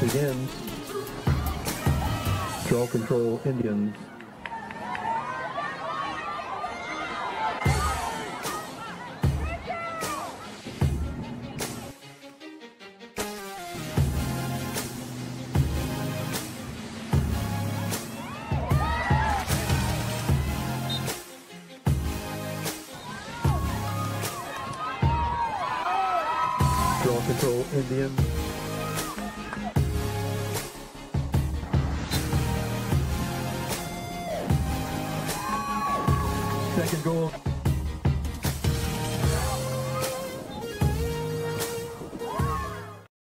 begins. Draw control Indians. Draw control Indians. Second goal.